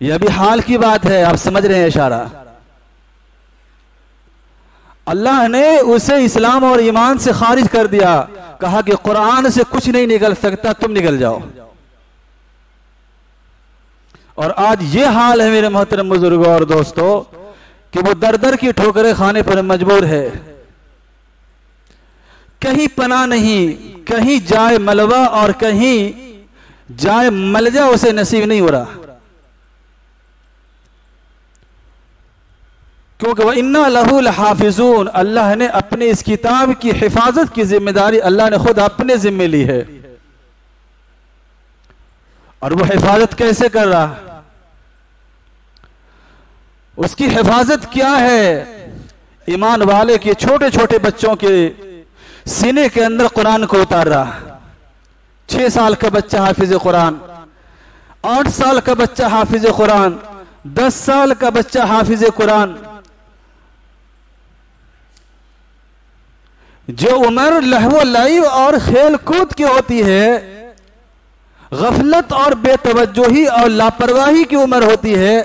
यह भी हाल की बात है, आप समझ रहे हैं इशारा। अल्लाह ने उसे इस्लाम और ईमान से खारिज कर दिया। कहा कि कुरान से कुछ नहीं निकल सकता, तुम निकल जाओ। और आज ये हाल है मेरे मोहतरम बुज़ुर्गों और दोस्तों, कि वो दर दर की ठोकरें खाने पर मजबूर है। कहीं पना नहीं, कहीं जाए मलबा और कहीं जाए मलजा उसे नसीब नहीं हो रहा। क्योंकि वह इन्ना लहुल हाफिजून अल्लाह ने अपने इस किताब की हिफाजत की ज़िम्मेदारी अल्लाह ने खुद अपने जिम्मे ली है। और वो हिफाजत कैसे कर रहा? उसकी हिफाजत क्या है? ईमान वाले के छोटे छोटे बच्चों के सीने के अंदर कुरान को उतार रहा। छह साल का बच्चा हाफिज कुरान, आठ साल का बच्चा हाफिज कुरान, दस साल का बच्चा हाफिज कुरान जो उम्र, लहवो लाइव और खेल कूद की होती है, गफलत और बेतवजही और लापरवाही की उम्र होती है,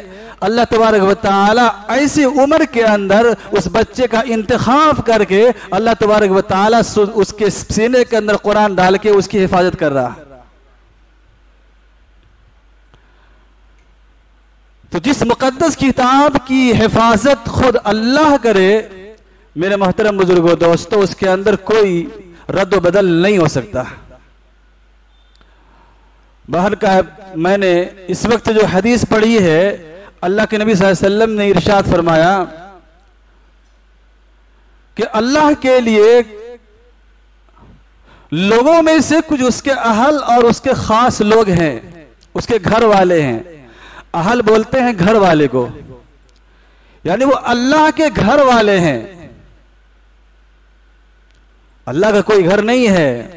अल्लाह तबारक ताला ऐसी उम्र के अंदर उस बच्चे का इंतखाब करके अल्लाह तबारक ताला उसके सीने के अंदर कुरान डाल के उसकी हिफाजत कर रहा तो जिस मुकदस किताब की हिफाजत खुद अल्लाह करे मेरे मोहतरम बुजुर्गो, दोस्तों, उसके अंदर कोई रद्द बदल नहीं हो सकता। बाहर का मैंने इस वक्त जो हदीस पढ़ी है, अल्लाह के नबी वसल्लम ने इरशाद फरमाया कि अल्लाह के लिए लोगों में से कुछ उसके अहल और उसके खास लोग हैं, उसके घर वाले हैं। अहल बोलते हैं घर वाले को। यानी वो अल्लाह के घर वाले हैं। अल्लाह का कोई घर नहीं है।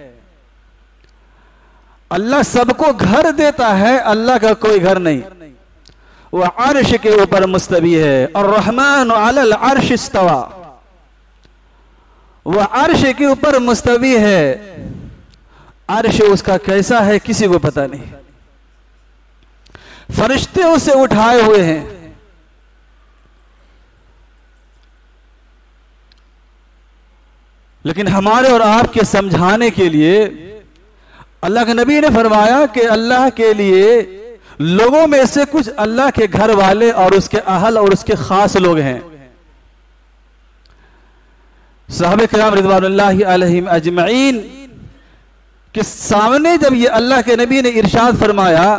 अल्लाह सबको घर देता है, अल्लाह का कोई घर नहीं। वह अर्श के ऊपर मुस्तवी है। और रहमान अल अर्श इस्तवा। वह अर्श के ऊपर मुस्तवी है। अर्श उसका कैसा है किसी को पता नहीं। फरिश्ते उसे उठाए हुए हैं। लेकिन हमारे और आपके समझाने के लिए अल्लाह के नबी ने फरमाया कि अल्लाह के लिए लोगों में से कुछ अल्लाह के घर वाले और उसके अहल और उसके खास लोग हैं। साहब कराम रिजवान अजमैन के सामने जब ये अल्लाह के नबी ने इरशाद फरमाया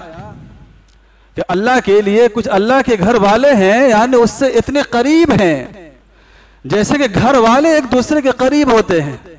कि अल्लाह के लिए कुछ अल्लाह के घर वाले हैं, यानी उससे इतने करीब हैं जैसे कि घर वाले एक दूसरे के करीब होते हैं।